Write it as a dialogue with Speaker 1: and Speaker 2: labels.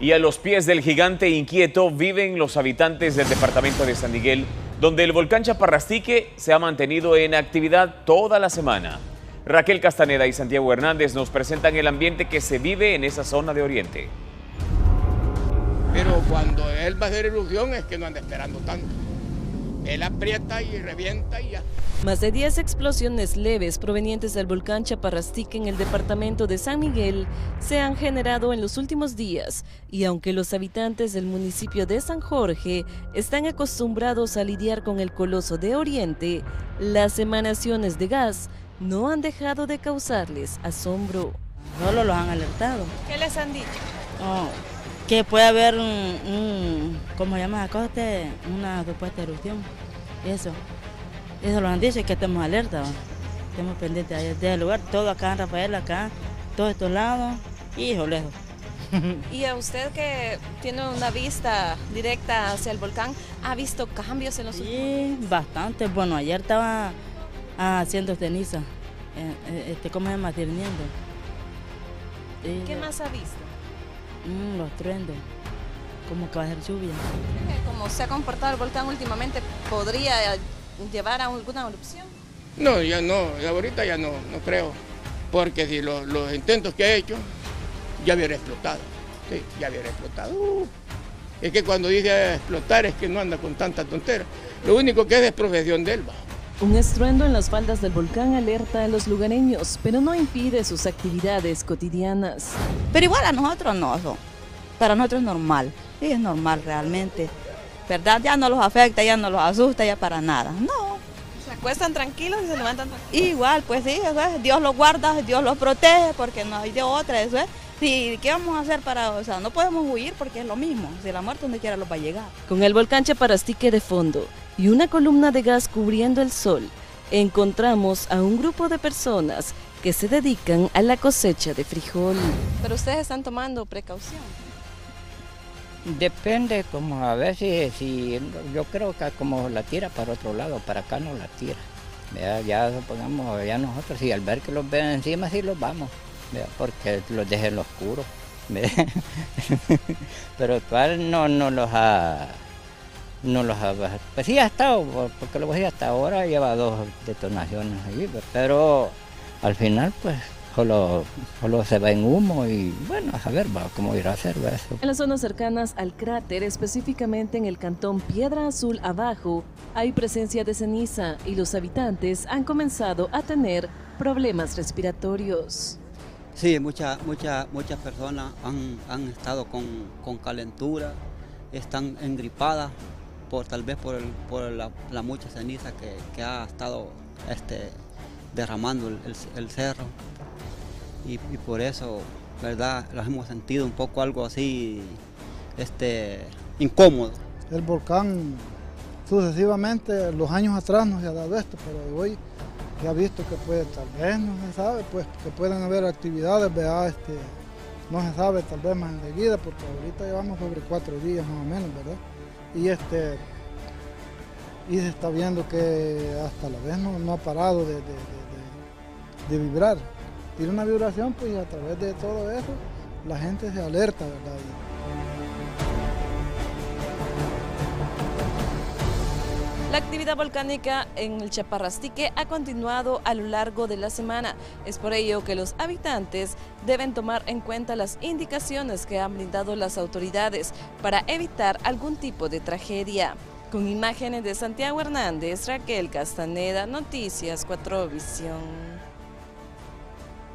Speaker 1: Y a los pies del gigante inquieto viven los habitantes del departamento de San Miguel, donde el volcán Chaparrastique se ha mantenido en actividad toda la semana. Raquel Castaneda y Santiago Hernández nos presentan el ambiente que se vive en esa zona de Oriente.
Speaker 2: Pero cuando él va a hacer erupción es que no anda esperando tanto. Él aprieta y revienta y ya.
Speaker 3: Más de 10 explosiones leves provenientes del volcán Chaparrastique en el departamento de San Miguel se han generado en los últimos días y aunque los habitantes del municipio de San Jorge están acostumbrados a lidiar con el coloso de Oriente, las emanaciones de gas no han dejado de causarles asombro.
Speaker 4: Solo los han alertado.
Speaker 3: ¿Qué les han dicho?
Speaker 4: Oh, que puede haber un, un ¿cómo se llama? Coste, una supuesta erupción. Eso. Eso lo han dicho, que estemos alerta. ¿va? Estemos pendientes del lugar. Todo acá en Rafael, acá, todos estos lados. Hijo, lejos.
Speaker 3: Y a usted que tiene una vista directa hacia el volcán, ¿ha visto cambios en los últimos
Speaker 4: Sí, bastante. Bueno, ayer estaba ah, haciendo ceniza. Eh, eh, este, ¿Cómo se llama? Tirniendo. Sí,
Speaker 3: ¿Qué más ha visto?
Speaker 4: mm, los truendos. Como que va a ser lluvia.
Speaker 3: Eh, Como se ha comportado el volcán últimamente, ¿podría llevar a alguna erupción?
Speaker 2: No, ya no, ahorita ya no, no creo. Porque si lo- los intentos que ha hecho, ya hubiera explotado. Sí, ya hubiera explotado. Uh, es que cuando dice explotar es que no anda con tanta tontera. Lo único que es es profesión de él. va.
Speaker 3: Un estruendo en las faldas del volcán alerta a los lugareños, pero no impide sus actividades cotidianas.
Speaker 4: Pero igual a nosotros no. Para nosotros es normal. Sí, es normal realmente. ¿Verdad? Ya no los afecta, ya no los asusta, ya para nada. No.
Speaker 3: Se acuestan tranquilos y se levantan tranquilos.
Speaker 4: Igual, pues sí, eso es. Dios los guarda, Dios los protege, porque no hay de otra, eso es. Sí, ¿qué vamos a hacer para.? O sea, no podemos huir porque es lo mismo. Si la muerte donde quiera los va a llegar.
Speaker 3: Con el volcán Chaparrastique de fondo y una columna de gas cubriendo el sol, encontramos a un grupo de personas que se dedican a la cosecha de frijol. Pero ustedes están tomando precaución.
Speaker 5: Depende, como a veces, si yo creo que como la tira para otro lado, para acá no la tira. Vea, Ya supongamos, ya nosotros, si al ver que los ven encima, sí los vamos, porque los deja en lo oscuro. Pero actual no, no los ha, no los pues sí ha estado, porque lo voy a decir, hasta ahora lleva dos detonaciones ahí, pero al final pues solo, solo se va en humo y bueno, a saber va, cómo irá a va, eso.
Speaker 3: En las zonas cercanas al cráter, específicamente en el cantón Piedra Azul Abajo, hay presencia de ceniza y los habitantes han comenzado a tener problemas respiratorios.
Speaker 6: Sí, muchas muchas muchas personas han, han estado con, con calentura, están engripadas por tal vez por, el- por la, la mucha ceniza que, que ha estado este, derramando el, el- el cerro. Y, por eso, ¿verdad? Los hemos sentido un poco algo así este, incómodo.
Speaker 7: El volcán sucesivamente, los años atrás no se ha dado esto, pero hoy se ha visto que puede, tal vez, no se sabe, pues que pueden haber actividades, vea, este, no se sabe tal vez más enseguida, porque ahorita llevamos sobre cuatro días más o menos, ¿verdad? Y este y se está viendo que hasta la vez no, no ha parado de- de vibrar. Tiene una vibración, pues a través de todo eso la gente se alerta, ¿verdad?
Speaker 3: La actividad volcánica en el Chaparrastique ha continuado a lo largo de la semana. Es por ello que los habitantes deben tomar en cuenta las indicaciones que han brindado las autoridades para evitar algún tipo de tragedia. Con imágenes de Santiago Hernández, Raquel Castaneda, Noticias 4 Visión.